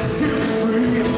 set free.